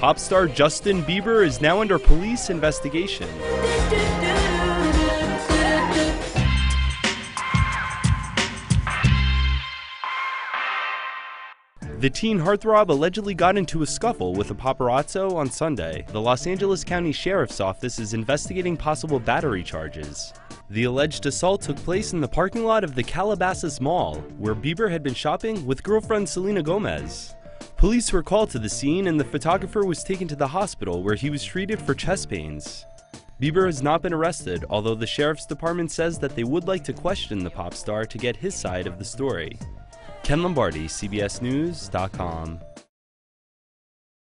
Pop star Justin Bieber is now under police investigation. The teen heartthrob allegedly got into a scuffle with a paparazzo on Sunday. The Los Angeles County Sheriff's Office is investigating possible battery charges. The alleged assault took place in the parking lot of the Calabasas Mall, where Bieber had been shopping with girlfriend Selena Gomez. Police were called to the scene and the photographer was taken to the hospital where he was treated for chest pains. Bieber has not been arrested, although the sheriff's department says that they would like to question the pop star to get his side of the story. Ken Lombardi, CBSNews.com.